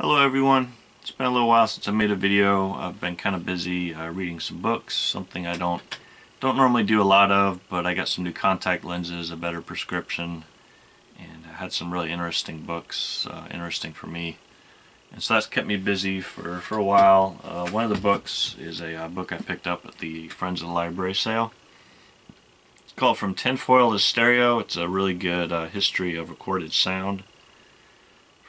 Hello everyone. It's been a little while since I made a video. I've been kind of busy uh, reading some books, something I don't don't normally do a lot of, but I got some new contact lenses, a better prescription, and I had some really interesting books, uh, interesting for me. And so that's kept me busy for, for a while. Uh, one of the books is a uh, book I picked up at the Friends of the Library sale. It's called From Tinfoil to Stereo. It's a really good uh, history of recorded sound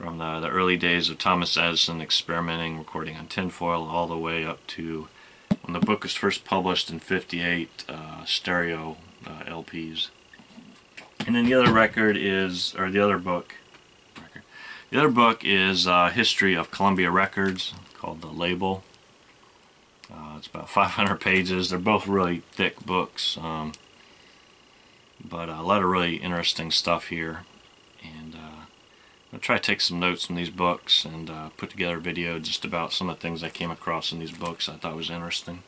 from the, the, early days of Thomas Edison experimenting, recording on tinfoil, all the way up to when the book was first published in 58, uh, stereo uh, LPs. And then the other record is, or the other book, record, the other book is uh, History of Columbia Records, called The Label. Uh, it's about 500 pages. They're both really thick books, um, but a lot of really interesting stuff here. I'll try to take some notes from these books and uh, put together a video just about some of the things I came across in these books I thought was interesting.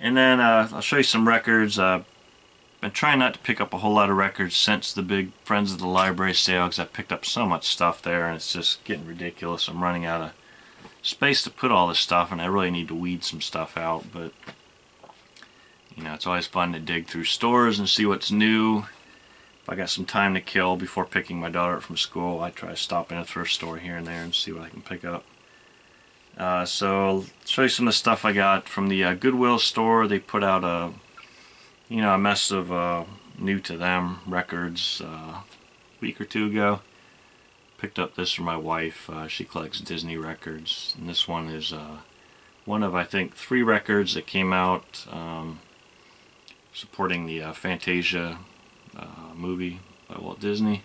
And then uh, I'll show you some records. I've uh, been trying not to pick up a whole lot of records since the big Friends of the Library sale because I picked up so much stuff there and it's just getting ridiculous. I'm running out of space to put all this stuff and I really need to weed some stuff out but you know it's always fun to dig through stores and see what's new I got some time to kill before picking my daughter up from school, I try to stop in a thrift store here and there and see what I can pick up. Uh, so I'll show you some of the stuff I got from the uh, Goodwill store. They put out a, you know, a mess of uh, new to them records uh, a week or two ago. Picked up this for my wife. Uh, she collects Disney records, and this one is uh, one of I think three records that came out um, supporting the Fantasia uh, movie by Walt Disney.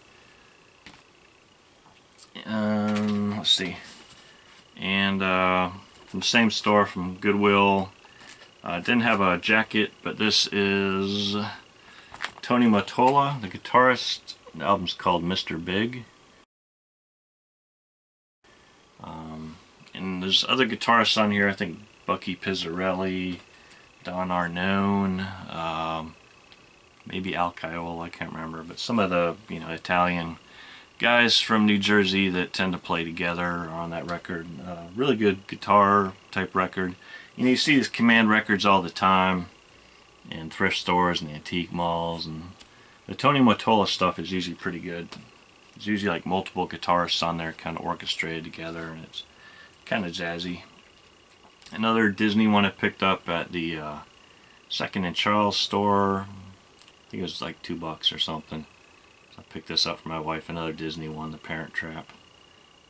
Um, let's see. And uh, from the same store, from Goodwill. Uh, didn't have a jacket, but this is Tony Mottola, the guitarist. The album's called Mr. Big. Um, and there's other guitarists on here. I think Bucky Pizzarelli, Don Arnone, um, maybe Al Caiola, I can't remember, but some of the you know Italian guys from New Jersey that tend to play together on that record. Uh, really good guitar type record. You know, you see these command records all the time in thrift stores and antique malls, and the Tony Mottola stuff is usually pretty good. It's usually like multiple guitarists on there kind of orchestrated together, and it's kind of jazzy. Another Disney one I picked up at the uh, Second and Charles store think it was like two bucks or something. So I picked this up for my wife, another Disney one, The Parent Trap,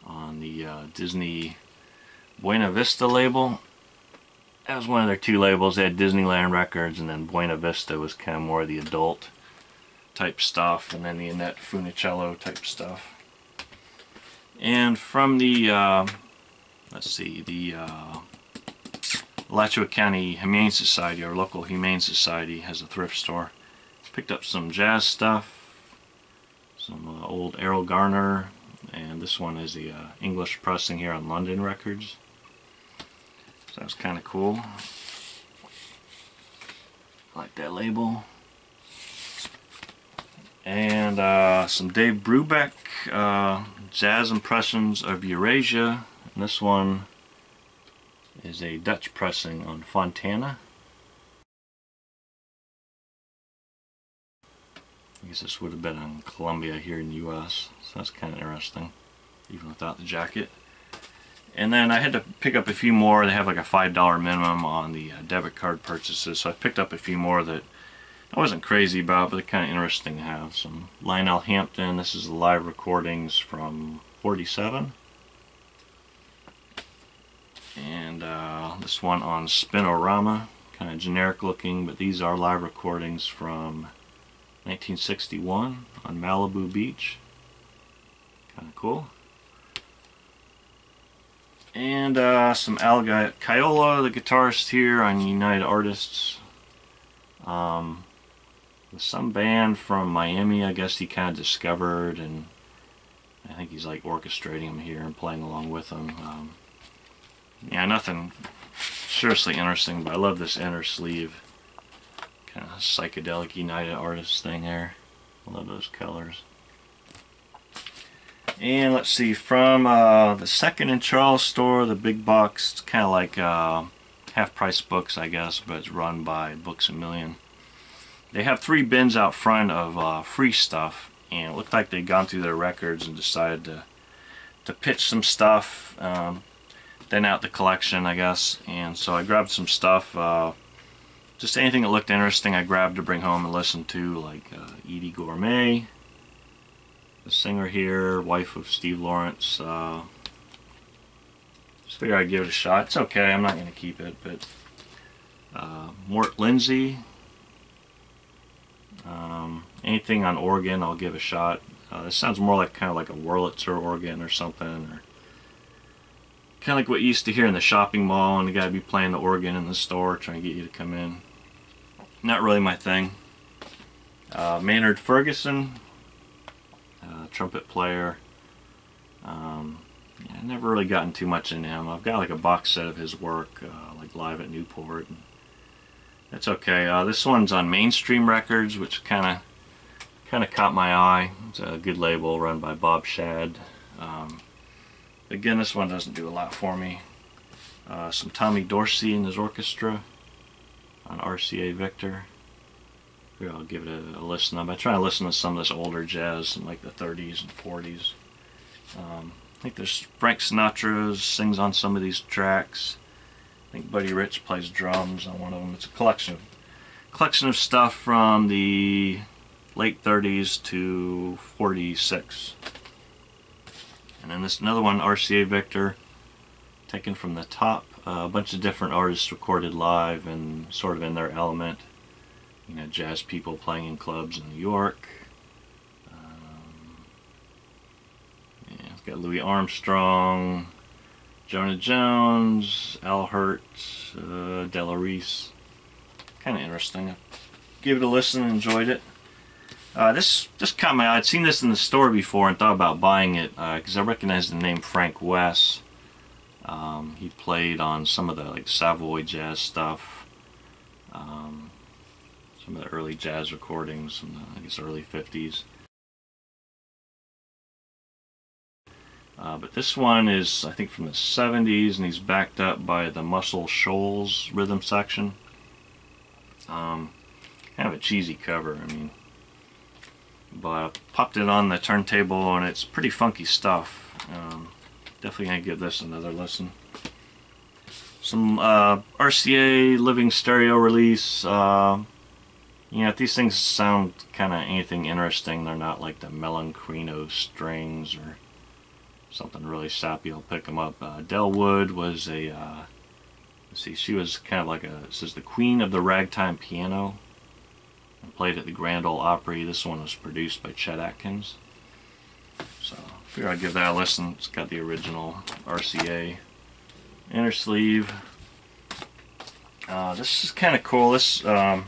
on the uh, Disney Buena Vista label. That was one of their two labels. They had Disneyland Records, and then Buena Vista was kind of more the adult type stuff, and then the Annette Funicello type stuff. And from the, uh, let's see, the uh, Alachua County Humane Society, our local Humane Society, has a thrift store. Picked up some jazz stuff, some uh, old Erroll Garner, and this one is the uh, English pressing here on London Records. So that's kind of cool. like that label. And uh, some Dave Brubeck uh, Jazz Impressions of Eurasia. And this one is a Dutch pressing on Fontana. I guess this would have been in Columbia here in the U.S. So that's kind of interesting, even without the jacket. And then I had to pick up a few more. They have like a $5 minimum on the uh, debit card purchases. So I picked up a few more that I wasn't crazy about, but they're kind of interesting to have. Some Lionel Hampton. This is live recordings from 47. And uh, this one on Spinorama. Kind of generic looking, but these are live recordings from 1961 on Malibu Beach. Kind of cool. And uh, some Al Caiola, the guitarist here on United Artists. Um, some band from Miami, I guess he kind of discovered, and I think he's like orchestrating them here and playing along with them. Um, yeah, nothing seriously interesting, but I love this inner sleeve kind of psychedelic United Artists thing there. Love those colors. And let's see, from uh, the Second and Charles store, the big box, it's kind of like uh, half-price books, I guess, but it's run by Books A Million. They have three bins out front of uh, free stuff, and it looked like they'd gone through their records and decided to to pitch some stuff, um, then out the collection, I guess. And so I grabbed some stuff, uh, just anything that looked interesting. I grabbed to bring home and listen to, like uh, Eydie Gormé, the singer here, wife of Steve Lawrence. Uh, just figured I'd give it a shot. It's okay. I'm not going to keep it, but uh, Mort Lindsay. Um, anything on organ, I'll give a shot. Uh, this sounds more like kind of like a Wurlitzer organ or something, or kind of like what you used to hear in the shopping mall, and the guy be playing the organ in the store trying to get you to come in. Not really my thing. Uh, Maynard Ferguson, uh, trumpet player. Um, yeah, I've never really gotten too much into him. I've got like a box set of his work, uh, like live at Newport. That's okay. Uh, this one's on Mainstream Records, which kind of kind of caught my eye. It's a good label run by Bob Shad. Um, again, this one doesn't do a lot for me. Uh, some Tommy Dorsey and his orchestra on RCA Victor. Here, I'll give it a, a listen. I'm trying to listen to some of this older jazz in like the 30s and 40s. Um, I think there's Frank Sinatra sings on some of these tracks. I think Buddy Rich plays drums on one of them. It's a collection of collection of stuff from the late 30s to 46. And then this another one, RCA Victor, taken from the top. Uh, a bunch of different artists recorded live and sort of in their element. You know, jazz people playing in clubs in New York. Um, yeah, it's got Louis Armstrong, Jonah Jones, Al Hirt, uh, Della Reese. Kind of interesting. Give it a listen, enjoyed it. Uh, this just caught my eye. I'd seen this in the store before and thought about buying it because uh, I recognized the name Frank Wess. Um, he played on some of the like Savoy jazz stuff, um, some of the early jazz recordings from the I guess early 50s. Uh, but this one is I think from the 70s and he's backed up by the Muscle Shoals rhythm section. Um, kind of a cheesy cover. I mean but I popped it on the turntable and it's pretty funky stuff. Um, definitely gonna give this another listen. Some uh, RCA Living Stereo release. Uh, you know, if these things sound kind of anything interesting, they're not like the Melachrino strings or something really sappy. I'll pick them up. Uh, Del Wood was a, uh, let's see, she was kind of like a, is the queen of the ragtime piano played at the Grand Ole Opry. This one was produced by Chet Atkins. So figure I'd give that a listen. It's got the original RCA inner sleeve. Uh, this is kind of cool. This um,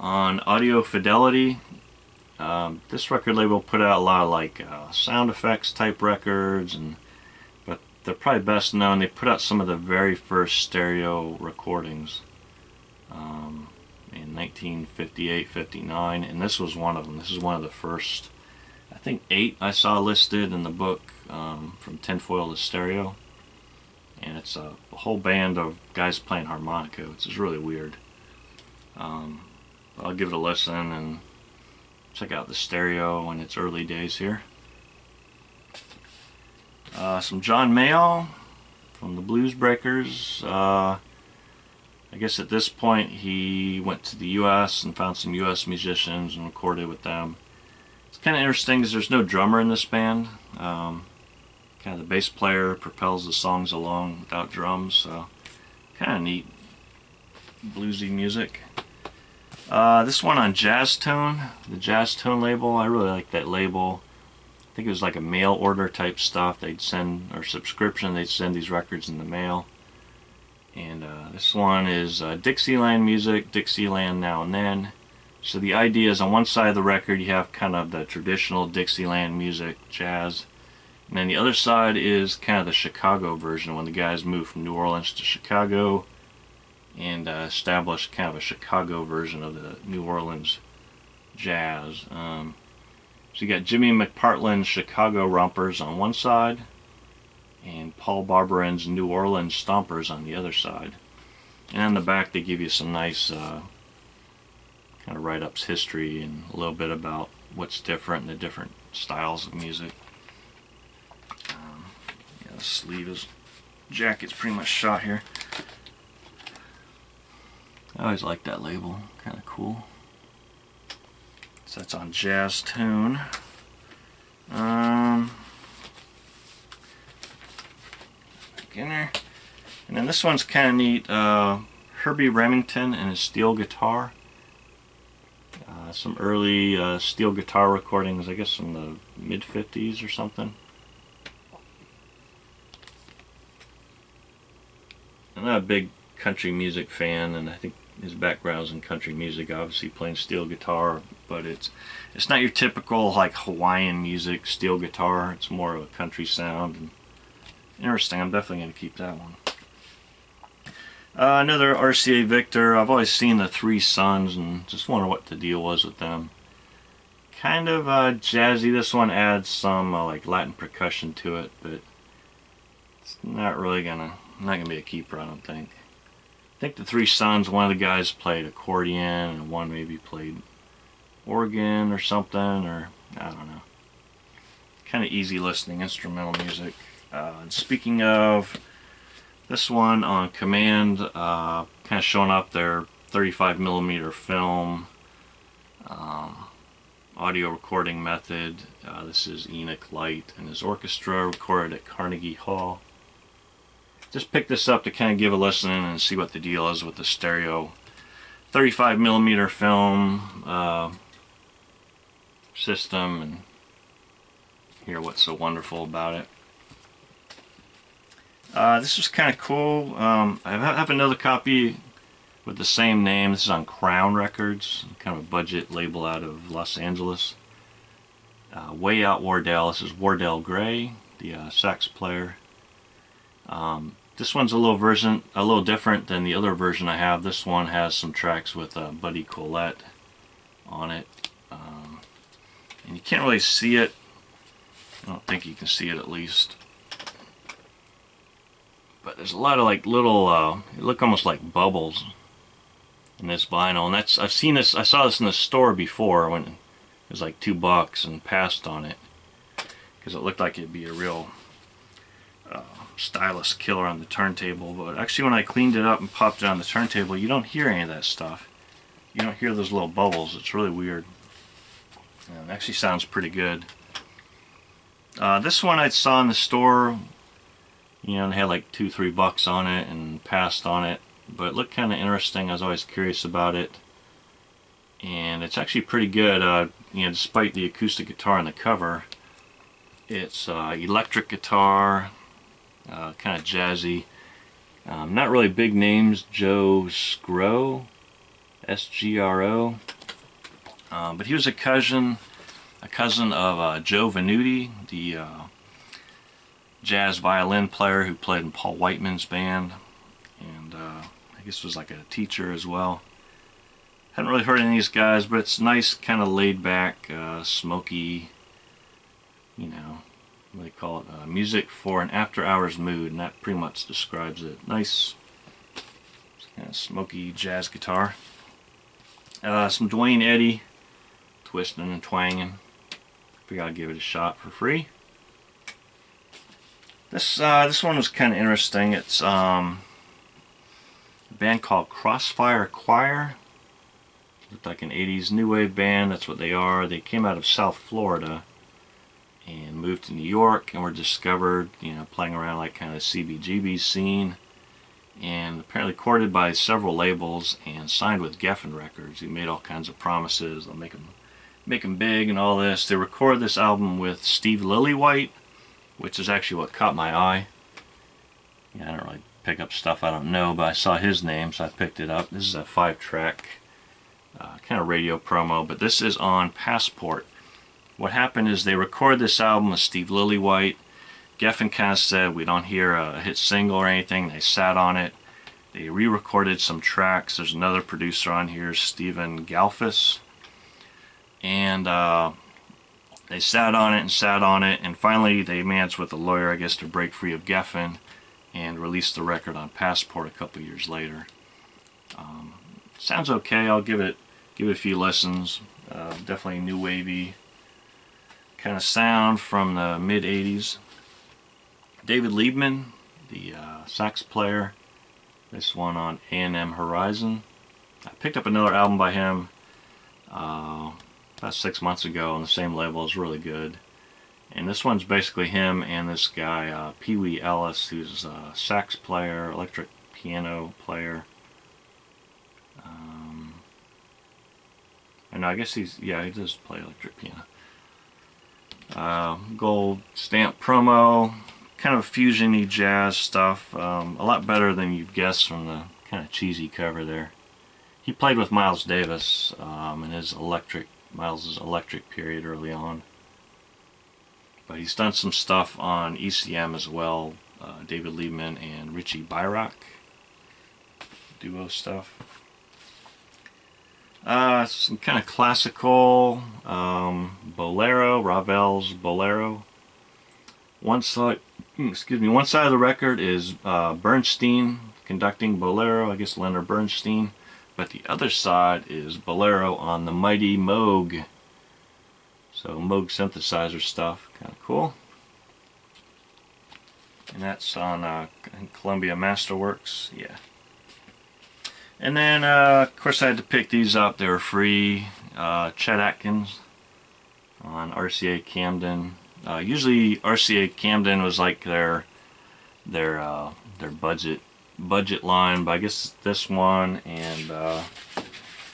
on Audio Fidelity. Um, this record label put out a lot of like uh, sound effects type records, and but they're probably best known. They put out some of the very first stereo recordings. Um, in 1958, 59, and this was one of them. This is one of the first, I think, eight I saw listed in the book um, from Tinfoil to Stereo. And it's a, a, whole band of guys playing harmonica. It's just really weird. Um, I'll give it a listen and check out the stereo in its early days here. Uh, some John Mayall from the Blues Breakers. Uh, I guess at this point he went to the U.S. and found some U.S. musicians and recorded with them. Kind of interesting because there's no drummer in this band. Um, kind of the bass player propels the songs along without drums, so kind of neat bluesy music. Uh, this one on Jazztone, the Jazztone label, I really like that label. I think it was like a mail order type stuff. They'd send, or subscription, they'd send these records in the mail. And uh, this one is uh, Dixieland music, Dixieland now and then. So the idea is on one side of the record you have kind of the traditional Dixieland music, jazz. And then the other side is kind of the Chicago version when the guys moved from New Orleans to Chicago and uh, established kind of a Chicago version of the New Orleans jazz. Um, So you got Jimmy McPartland's Chicago Rompers on one side, and Paul Barbarin's New Orleans Stompers on the other side. And on the back, they give you some nice uh, kind of write-ups history and a little bit about what's different in the different styles of music. Um, yeah, the sleeve is jacket's pretty much shot here. I always like that label, kind of cool. So that's on Jazztone. Um, beginner. And then this one's kind of neat. Uh, Herbie Remington and his steel guitar. Some early uh, steel guitar recordings, I guess from the mid 50s or something. I'm not a big country music fan, and I think his background's in country music, obviously playing steel guitar, but it's it's not your typical like Hawaiian music steel guitar. It's more of a country sound. And interesting. I'm definitely going to keep that one. Uh, another RCA Victor. I've always seen the Three Suns and just wonder what the deal was with them. Kind of uh, jazzy. This one adds some uh, like Latin percussion to it, but it's not really gonna not gonna be a keeper. I don't think. I think the Three Suns. One of the guys played accordion, and one maybe played organ or something, or I don't know. Kind of easy listening instrumental music. Uh, and speaking of this one on command, uh, kind of showing up their 35 millimeter film um, audio recording method. Uh, this is Enoch Light and his orchestra recorded at Carnegie Hall. Just picked this up to kind of give a listen and see what the deal is with the stereo 35 millimeter film uh, system and hear what's so wonderful about it. Uh, this was kind of cool. Um, I have another copy with the same name. This is on Crown Records, kind of a budget label out of Los Angeles. Uh, Way Out Wardell. This is Wardell Gray, the uh, sax player. Um, this one's a little version, a little different than the other version I have. This one has some tracks with uh, Buddy Collette on it, um, and you can't really see it. I don't think you can see it at least. But there's a lot of like little, uh, look almost like bubbles in this vinyl. And that's, I've seen this, I saw this in the store before when it was like two bucks and passed on it. Because it looked like it'd be a real uh, stylus killer on the turntable. But actually when I cleaned it up and popped it on the turntable, you don't hear any of that stuff. You don't hear those little bubbles. It's really weird. And it actually sounds pretty good. Uh, this one I saw in the store you know, and had like two, three bucks on it and passed on it. But it looked kind of interesting. I was always curious about it. And it's actually pretty good, uh, you know, despite the acoustic guitar on the cover. It's uh, electric guitar, uh, kind of jazzy. Um, not really big names, Joe Sgro, S-G-R-O. Uh, but he was a cousin, a cousin of uh, Joe Venuti, the uh, jazz violin player who played in Paul Whiteman's band and uh, I guess was like a teacher as well. Hadn't really heard any of these guys, but it's nice, kind of laid back, uh, smoky, you know, what do they call it, uh, music for an after hours mood, and that pretty much describes it. Nice, kind of smoky jazz guitar. Uh, some Duane Eddy, twisting and twanging. Figured I'd give it a shot for free. This uh, this one was kind of interesting. It's um, a band called Crossfire Choir. Looked like an 80s new wave band. That's what they are. They came out of South Florida and moved to New York and were discovered, you know, playing around like kind of CBGB scene. And apparently courted by several labels and signed with Geffen Records. He made all kinds of promises. They'll make them, make them big and all this. They recorded this album with Steve Lillywhite which is actually what caught my eye. Yeah, I don't really pick up stuff I don't know, but I saw his name, so I picked it up. This is a five-track uh, kind of radio promo, but this is on Passport. What happened is they recorded this album with Steve Lillywhite. Geffen kind of said, we don't hear a hit single or anything. They sat on it. They re-recorded some tracks. There's another producer on here, Stephen Galfas. And uh, they sat on it and sat on it, and finally they managed with a lawyer, I guess, to break free of Geffen and release the record on Passport a couple years later. Um, sounds okay. I'll give it give it a few listens. Uh, definitely new wavy kind of sound from the mid 80s. David Liebman, the uh, sax player. This one on A&M Horizon. I picked up another album by him uh, about six months ago on the same label. It's really good. And this one's basically him and this guy, uh, Pee Wee Ellis, who's a sax player, electric piano player. Um, and I guess he's, yeah, he does play electric piano. Uh, gold stamp promo, kind of fusiony jazz stuff. Um, a lot better than you'd guess from the kind of cheesy cover there. He played with Miles Davis um, in his electric, Miles's electric period early on. But he's done some stuff on ECM as well. Uh, David Liebman and Richie Beirach. Duo stuff. Uh, some kind of classical um, bolero, Ravel's bolero. One side, hmm, excuse me, one side of the record is uh, Bernstein conducting bolero, I guess Leonard Bernstein, but the other side is bolero on the mighty Moog so Moog synthesizer stuff, kind of cool. And that's on uh, Columbia Masterworks, yeah. And then, uh, of course, I had to pick these up. They were free. Uh, Chet Atkins on RCA Camden. Uh, usually, RCA Camden was like their their uh, their budget budget line, but I guess this one and uh,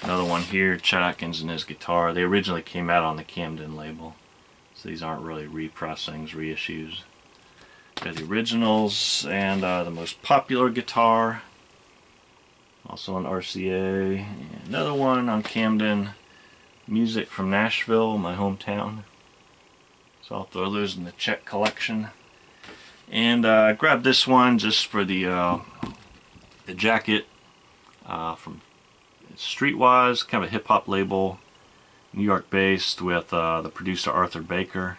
Another one here, Chet Atkins and his guitar. They originally came out on the Camden label. So these aren't really repressings, reissues. They're the originals and uh, the most popular guitar. Also on RCA. And another one on Camden. Music from Nashville, my hometown. So I'll throw those in the Chet collection. And uh, I grabbed this one just for the uh, the jacket uh, from Streetwise, kind of a hip-hop label, New York based with uh, the producer Arthur Baker.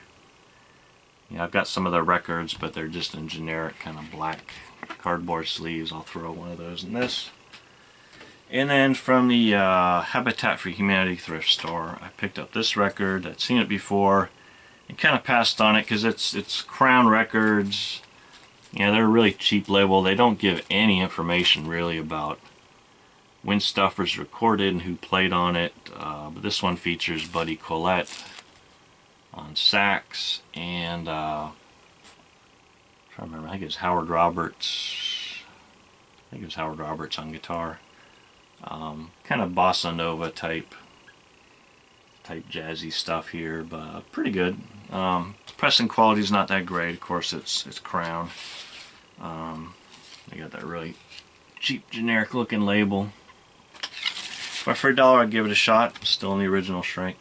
Yeah, I've got some of their records, but they're just in generic kind of black cardboard sleeves. I'll throw one of those in this. And then from the uh, Habitat for Humanity thrift store, I picked up this record. I'd seen it before and kind of passed on it because it's it's Crown Records. Yeah, they're a really cheap label. They don't give any information really about when stuff was recorded and who played on it. Uh, but this one features Buddy Collette on sax and uh, I'm trying to remember, I think it was Howard Roberts. I think it was Howard Roberts on guitar. Um, kind of bossa nova type type jazzy stuff here, but pretty good. Um, pressing quality is not that great. Of course, it's it's Crown. Um, they got that really cheap generic looking label. But for a dollar, I'd give it a shot. Still in the original shrink.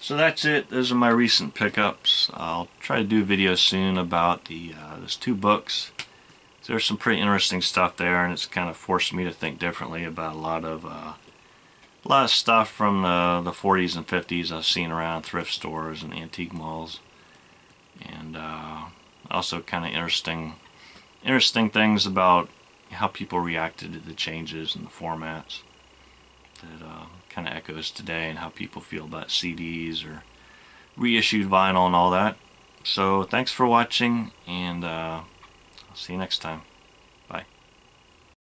So that's it. Those are my recent pickups. I'll try to do videos soon about the uh, those two books. There's some pretty interesting stuff there, and it's kind of forced me to think differently about a lot of uh, a lot of stuff from the, the 40s and 50s I've seen around thrift stores and antique malls, and uh, also kind of interesting interesting things about how people reacted to the changes and the formats that uh, kind of echoes today and how people feel about CDs or reissued vinyl and all that. So thanks for watching and uh, I'll see you next time.